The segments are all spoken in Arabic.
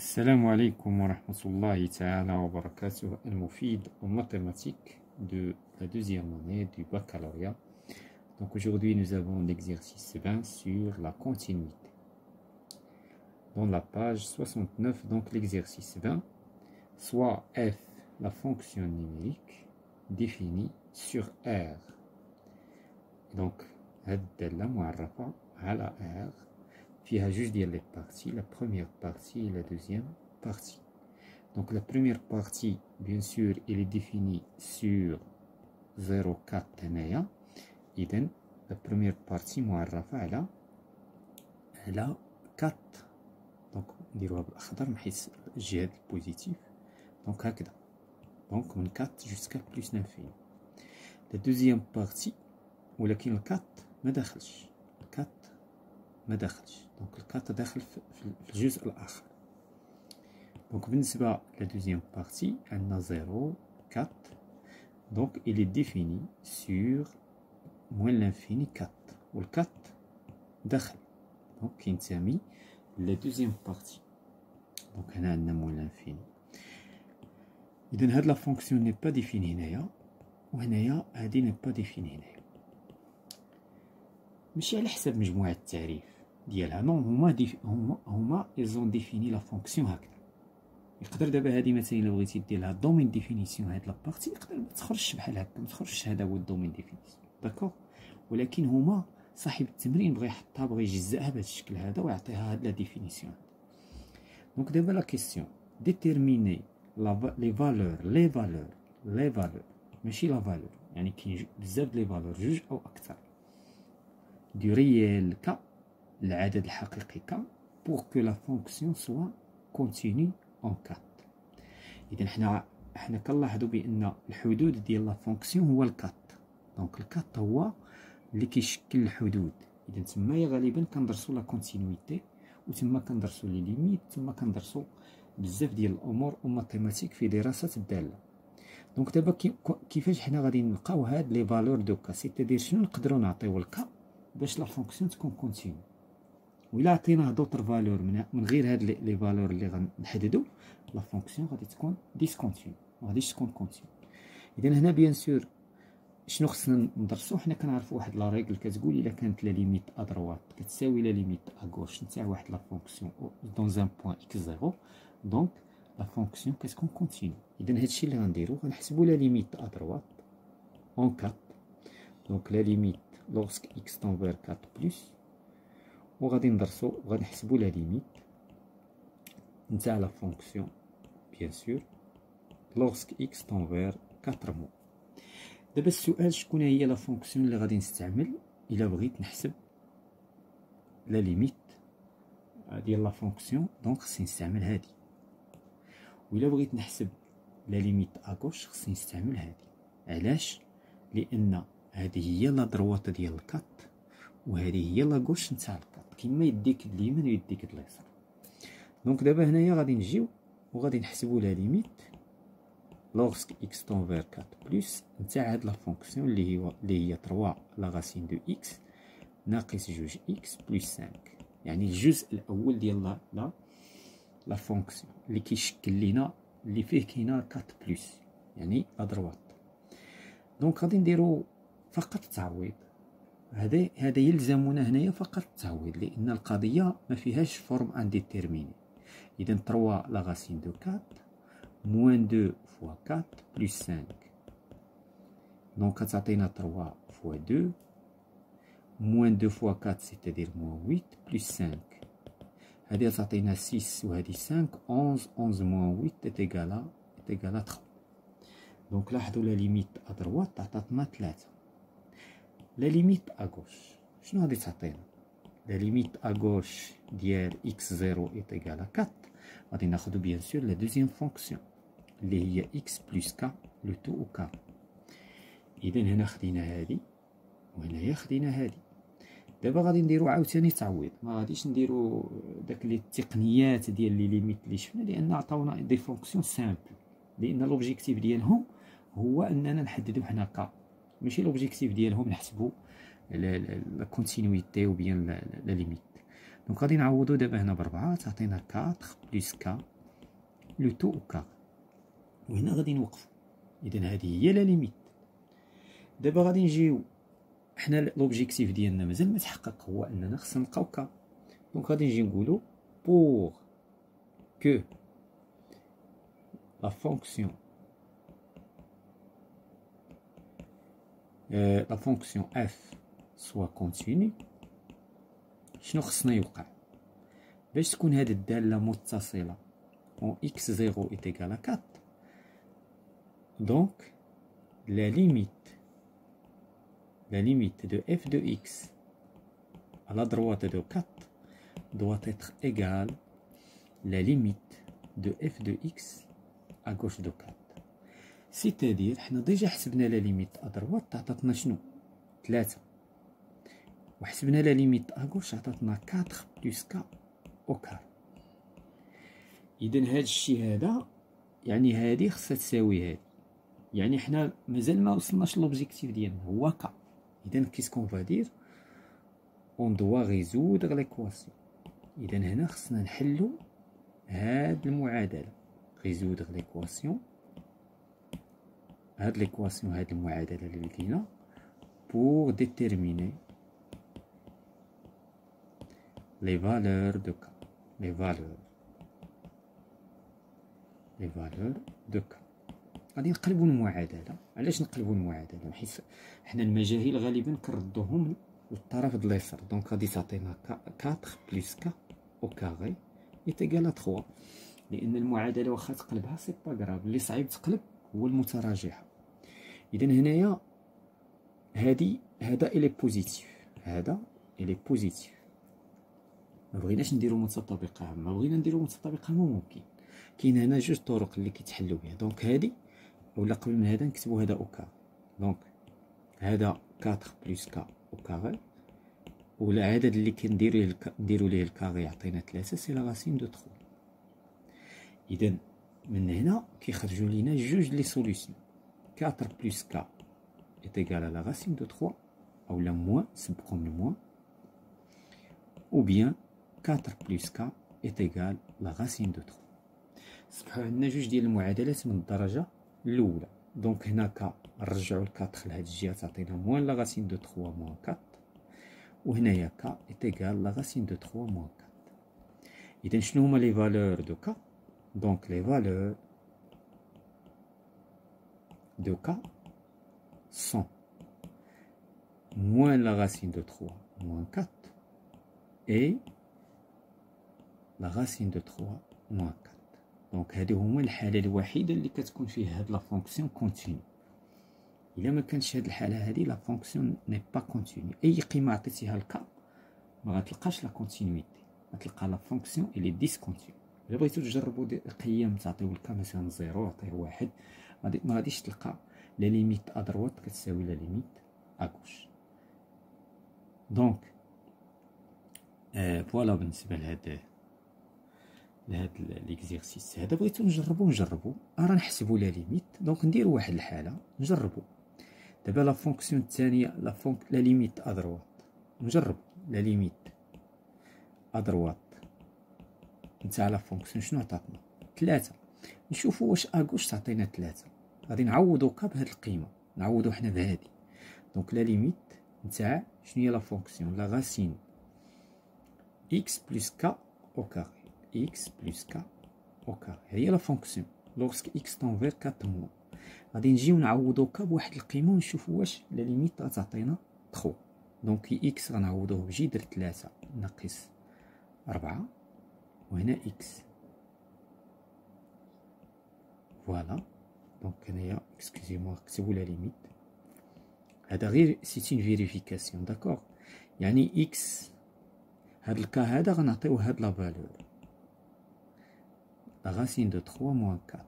Salam alaikum wa rahmatullahi ta'ala wa barakatuh al-mufid en mathématiques de la deuxième année du baccalauréat. Donc aujourd'hui nous avons l'exercice 20 sur la continuité. Dans la page 69, donc l'exercice 20, soit f, la fonction numérique, définie sur R. Donc, la mu'arrafa à la R فيها جوج ديال les parties la première partie et la deuxième partie. Donc la première partie bien sûr elle est définie sur 0,4 هنايا اذا la première partie معرفة على على 4 donc نديروها بالاخضر من حيث الجهة ال positive donc هكذا donc من 4 jusqu'à plus l'infini la deuxième partie ولكن ال quatre ما داخلش ال quatre ما داخلش. donc ال quatre داخل في الجزء الآخر. donc بالنسبة la deuxième partie عندنا zéro quatre donc il est défini sur moins l'infini 4 وال quatre داخل. donc كينتمي la deuxième partie. donc هنا عندنا moins l'infini اذا هاد la fonction n'est pas définie هنايا وهنايا هادي n'est pas définie هنايا. ماشي على حساب مجموعة التعريف. ديالها. non هما هما هما ils ont défini la fonction هكذا. يقدر دابا هادي مثلا إلا بغيتي دير لها domaine de définition هاد la partie يقدر ما تخرجش بحال هكا ما تخرجش هذا هو ال domaine de définition d'accord ولكن هما صاحب التمرين بغى يحطها بغى يجزأها بهذا الشكل هذا ويعطيها هاد la définition donc دابا la question déterminer les valeurs les valeurs les valeurs ماشي la valeur يعني كاين بزاف les valeurs جوج أو أكثر. du réel k العدد الحقيقي k pour que la fonction soit continue en quatre اذا حنا حنا كنلاحظوا بأن الحدود ديال la fonction هو ال quatre. donc ال quatre هو اللي كيشكل الحدود. اذا تمايا غالبا كندرسوا la continuité وتما كندرسوا les limites تما كندرسوا بزاف ديال الأمور و mathématiques في دراسه الدالة. donc دابا كيفاش حنا غادي نلقاو هاد les valeurs de k؟ c'est-à-dire شنو نقدروا نعطيو ال k باش la fonction تكون continue وإلا عطيناه d'autres valeurs من, من غير هاد les valeurs اللي غنحددو la fonction غادي تكون discontinue ما غاديش تكون continue اذا هنا bien sûr شنو خصنا ندرسو؟ حنا كنعرفو واحد la règle كتقول إلا كانت la limite à droite كتساوي la limite à gauche نتاع واحد la fonction dans un point x zéro donc la fonction كتكون continue اذا هادشي اللي غنديرو غنحسبو la limite à droite en 4 donc la limite lorsque x tend vers 4 plus وغادي ندرسو وغادي نحسبو la limite نتاع la fonction bien sûr x tend vers 4 مو دابا السؤال شكون هي la fonction اللي غادي نستعمل؟ إلا بغيت نحسب la limite ديال la fonction donc خصني نستعمل هادي. وإلا بغيت نحسب la limite à gauche خصني نستعمل هادي. علاش؟ لأن هذه هي la droite ديال ال quatre وهذه هي la gauche نتاع كيما يديك اليمين ويديك اليسار. donc دابا هنايا غادي نجيو وغادي نحسبوا la limite. lorsque x tend vers 4 plus نتاع هاد la fonction اللي هي اللي هي 3 la racine de x ناقص جوج x plus 5 يعني الجزء الأول ديال la la la fonction اللي كيشكل لينا اللي فيه كاينة 4 plus يعني la droite donc غادي نديرو فقط التعويض هذا هذا يلزمنا هنايا فقط التعويض لأن القضية ما فيهاش forme indéterminée اذا 3 la racine de 4 moins 2 fois 4 plus 5 donc كتعطينا 3 fois 2 moins 2 fois 4 c'est-à-dire moins 8 plus 5 هذه تعطينا 6 وهذه 5 11 11 موان 8 تيغالا تيغالا 3 دونك لاحظوا la limite à droite عطاتنا 3 la limite à gauche شنو غادي تعطينا la limite à gauche ديال x zéro est égal à 4 غادي ناخدو bien sûr la deuxième fonction اللي هي x plus k le tout au carré اذا هنا خدينا هادي وهنايا خدينا هادي دابا غادي نديرو عاوتاني تعويض ما غاديش نديرو داك les التقنيات ديال les limites اللي شفنا لأن عطاونا des fonctions simples لأن l'objectif ديالهم هو اننا نحددو حنا k ماشي l'objectif ديالهم نحسبوا la continuité ou bien la limite donc غادي نعوضو دابا هنا بربعة تعطينا 4 plus k le tout au carré وهنا غادي نوقفو. اذا هذه هي la limite دابا غادي نجيو حنا l'objectif ديالنا مازال ما تحقق هو أننا خصنا نلقاو k donc غادي نجي نقولو pour que la fonction la fonction f soit continue شنو خصنا يوقع باش تكون هاد الداله متصله en x zéro est égal à 4 donc la limite la limite de f de x à la droite de 4 doit être égale la limite de f de x à gauche de 4 c'est-à-dire حنا déjà حسبنا la limite à droite عطاتنا شنو؟ 3 وحسبنا la limite à gauche عطاتنا 4 plus k au carré اذا هاد الشيء هذا يعني هادي خصها تساوي هادي يعني حنا مازال ما وصلناش l'objectif ديالنا هو k اذا qu'est-ce qu'on va dire on doit résoudre l'équation اذا هنا خصنا نحلو هاد المعادلة. résoudre l'équation هاد l'équation هاد المعادلة اللي لقينا pour déterminer les valeurs de k. Les valeurs. Les valeurs de k. غادي نقلبوا المعادلة. علاش نقلبوا المعادلة؟ حيت حنا المجاهيل غالبا كنردوهم للطرف د اليسار donc غادي تعطينا 4 plus k au carré est égal à 3 لأن المعادلة واخا تقلبها c'est pas grave اللي صعيب تقلب هو المتراجحه اذا هنايا هادي هذا il est positif هذا il est positif ما بغيناش نديرو متطابقة. ما بغينا نديرو متطابقة مو ممكن. كاين هنا جوج طرق اللي كيتحلوا بها. donc هادي ولا قبل من هذا نكتبو هذا au carré donc هذا 4 plus k au carré. والعدد اللي كنديرو نديرو ليه ال carré يعطينا 3 c'est la racine de 3 اذا من هنا كيخرجوا لينا جوج les solutions 4 plus k est égal à la racine de 3 ou la moins, سبقهم le ou bien 4 plus k est égal à la racine de 3 صبحوا عندنا جوج ديال المعادلات من الدرجة الأولى. donc هنا k نرجعوا ل 4 لهاد الجهة تعطينا moins la racine de 3 moins 4 وهنايا k est égal la racine de 3 moins 4 اذا شنو هما les valeurs de k donc les valeurs de k sont moins la racine de 3 moins 4 et la racine de 3 moins 4 donc هادو هما الحالة الوحيدة اللي كتكون فيه هاد la fonction continue إلا ما كانش هاد الحالة هادي la fonction n'est pas continue أي قيمة عطيتيها ل k ما غتلقاش la continuité غتلقى la fonction elle est discontinue إلا بغيتو تجربوا القيم تعطيو ل k مثلا zéro عطيه واحد. ما غاديش تلقى la limite à droite كتساوي la limite à gauche donc voilà بالنسبة لهاد لهاد l'exercice هذا بغيتو نجربو نجربو. راه نحسبو la limite donc نديرو واحد الحالة نجربو. دابا la fonction الثانية la fonc- la limite à droite نجربو. la limite à droite نتاع la fonction شنو عطاتنا؟ ثلاثة نشوفو واش à gauche تعطينا ثلاثة غادي نعوضو k بهاد القيمة نعوضو حنا بهادي donc la limite نتاع شنو هي la fonction؟ la racine. x plus k au carré x plus k au carré هي لا فونكسيون. لوغسك إكس تنفير 4 موا غادي نجيو نعوضو k بواحد القيمة ونشوفو واش la limite غتعطينا 3 donc x غنعوضوه بجذر 3 ناقص 4 وهنا x voilà donc هنايا excusez-moi كتبوا la limite هذا غير c'est une vérification d'accord يعني x هاد ال k هذا غنعطيو هاد la valeur la racine de 3 moins 4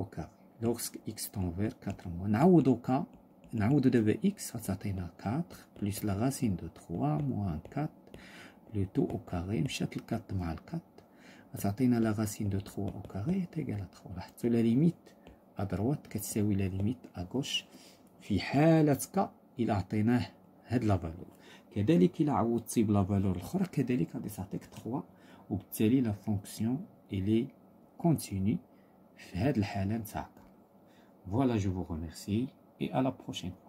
au carré lorsque x tend vers 4 moins نعوضو k نعوضو دابا x غتعطينا 4 plus la racine de 3 moins 4 le tout au carré مشات ل 4 مع ال 4 غتعطينا la racine de 3 au carré est égal 3 لاحظتوا la limite à droite كتساوي la limite à gauche في حالة k إلى عطيناه هاد la valeur كذلك إلى عوضتي ب la valeur الاخرى كذلك غادي تعطيك 3 وبالتالي la fonction elle est continue في هاد الحالة نتاعك فوالا جو فو remercie et à la prochaine.